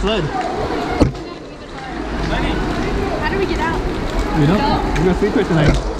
flood. How do we get out? We don't. We're going to sleep here tonight.